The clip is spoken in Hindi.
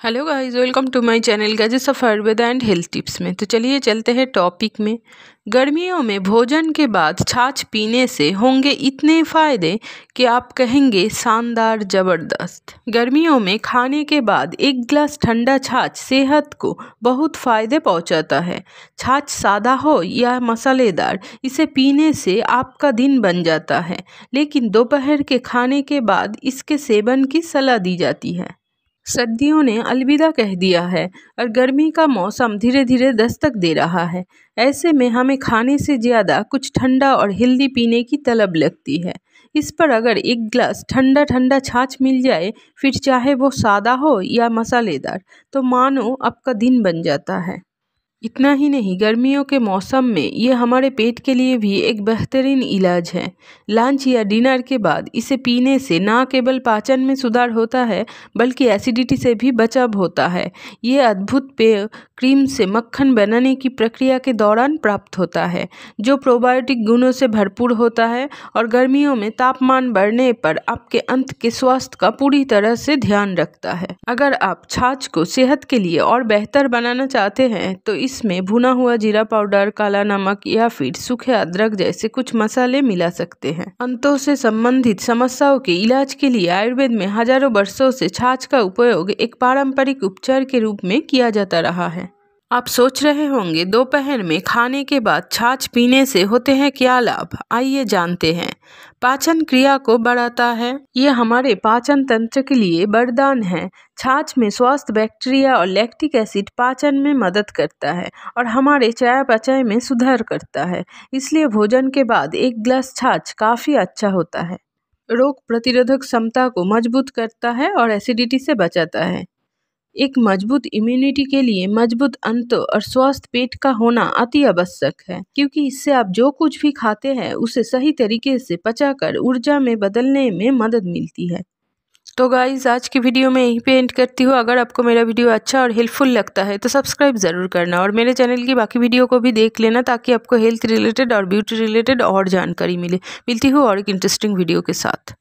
Hello guys welcome to my channel गजेस of Ayurveda and health tips में। तो चलिए चलते हैं टॉपिक में। गर्मियों में भोजन के बाद छाछ पीने से होंगे इतने फ़ायदे कि आप कहेंगे शानदार ज़बरदस्त। गर्मियों में खाने के बाद एक गिलास ठंडा छाछ सेहत को बहुत फ़ायदे पहुंचाता है। छाछ सादा हो या मसालेदार, इसे पीने से आपका दिन बन जाता है। लेकिन दोपहर के खाने के बाद इसके सेवन की सलाह दी जाती है। सर्दियों ने अलविदा कह दिया है और गर्मी का मौसम धीरे धीरे दस्तक दे रहा है। ऐसे में हमें खाने से ज़्यादा कुछ ठंडा और हेल्दी पीने की तलब लगती है। इस पर अगर एक गिलास ठंडा ठंडा छाछ मिल जाए, फिर चाहे वो सादा हो या मसालेदार तो मानो आपका दिन बन जाता है। इतना ही नहीं, गर्मियों के मौसम में ये हमारे पेट के लिए भी एक बेहतरीन इलाज है। लंच या डिनर के बाद इसे पीने से ना केवल पाचन में सुधार होता है, बल्कि एसिडिटी से भी बचाव होता है। ये अद्भुत पेय क्रीम से मक्खन बनाने की प्रक्रिया के दौरान प्राप्त होता है, जो प्रोबायोटिक गुणों से भरपूर होता है और गर्मियों में तापमान बढ़ने पर आपके अंत के स्वास्थ्य का पूरी तरह से ध्यान रखता है। अगर आप छाछ को सेहत के लिए और बेहतर बनाना चाहते हैं तो इसमें भुना हुआ जीरा पाउडर, काला नमक या फिर सूखे अदरक जैसे कुछ मसाले मिला सकते हैं। अंतों से संबंधित समस्याओं के इलाज के लिए आयुर्वेद में हज़ारों वर्षों से छाछ का उपयोग एक पारंपरिक उपचार के रूप में किया जाता रहा है। आप सोच रहे होंगे, दोपहर में खाने के बाद छाछ पीने से होते हैं क्या लाभ? आइए जानते हैं। पाचन क्रिया को बढ़ाता है। ये हमारे पाचन तंत्र के लिए वरदान है। छाछ में स्वस्थ बैक्टीरिया और लैक्टिक एसिड पाचन में मदद करता है और हमारे चयापचय में सुधार करता है। इसलिए भोजन के बाद एक गिलास छाछ काफ़ी अच्छा होता है। रोग प्रतिरोधक क्षमता को मज़बूत करता है और एसिडिटी से बचाता है। एक मज़बूत इम्यूनिटी के लिए मज़बूत अंत और स्वस्थ पेट का होना अति आवश्यक है, क्योंकि इससे आप जो कुछ भी खाते हैं, उसे सही तरीके से पचाकर ऊर्जा में बदलने में मदद मिलती है। तो गाइज़ आज की वीडियो में यहीं पे एंड करती हूँ। अगर आपको मेरा वीडियो अच्छा और हेल्पफुल लगता है तो सब्सक्राइब ज़रूर करना और मेरे चैनल की बाकी वीडियो को भी देख लेना, ताकि आपको हेल्थ रिलेटेड और ब्यूटी रिलेटेड और जानकारी मिले। मिलती हूँ और एक इंटरेस्टिंग वीडियो के साथ।